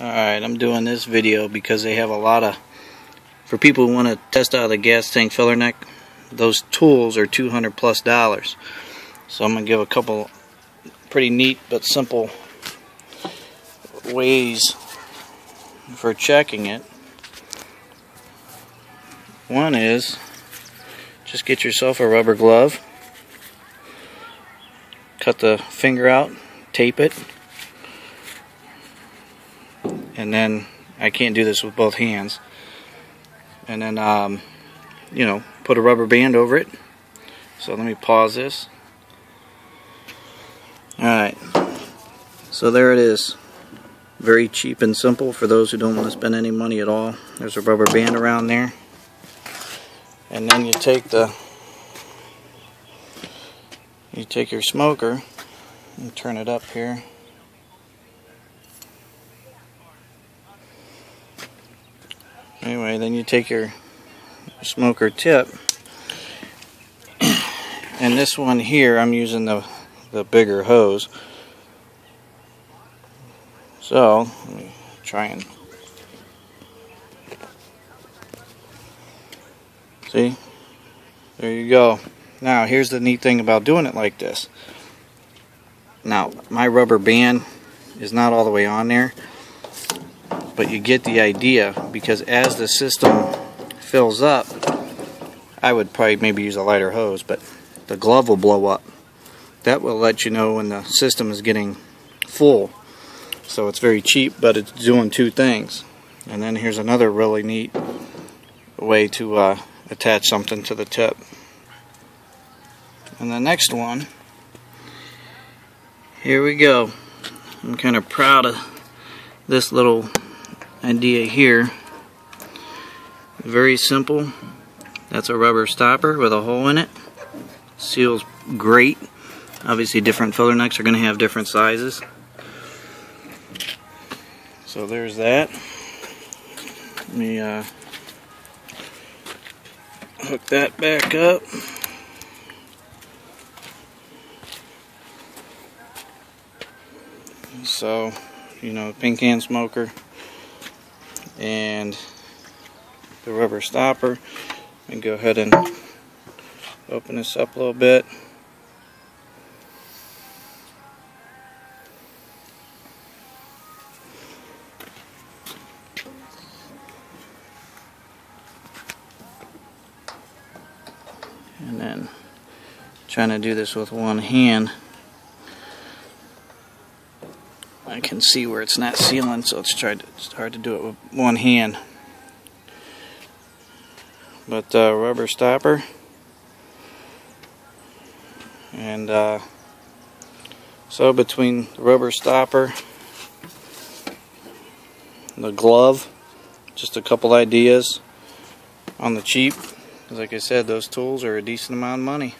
Alright, I'm doing this video because they have a lot of, for people who want to test out the gas tank filler neck, those tools are 200 plus dollars. So I'm going to give a couple pretty neat but simple ways for checking it. One is, just get yourself a rubber glove, cut the finger out, tape it, and then I can't do this with both hands. And then, um, you know, put a rubber band over it. So let me pause this. Alright, so there it is. Very cheap and simple for those who don't want to spend any money at all. There's a rubber band around there. And then you take the, you take your smoker and turn it up here. Anyway, then you take your smoker tip, and this one here, I'm using the, the bigger hose. So, let me try and see. There you go. Now, here's the neat thing about doing it like this. Now, my rubber band is not all the way on there but you get the idea because as the system fills up I would probably maybe use a lighter hose but the glove will blow up. That will let you know when the system is getting full. So it's very cheap but it's doing two things. And then here's another really neat way to uh, attach something to the tip. And the next one here we go. I'm kind of proud of this little idea here. Very simple. That's a rubber stopper with a hole in it. Seals great. Obviously different filler necks are going to have different sizes. So there's that. Let me uh, hook that back up. So, you know, pink can smoker and the rubber stopper. And go ahead and open this up a little bit. And then trying to do this with one hand I can see where it's not sealing, so it's tried. It's hard to do it with one hand. But uh, rubber stopper, and uh, so between the rubber stopper, the glove, just a couple ideas on the cheap. Like I said, those tools are a decent amount of money.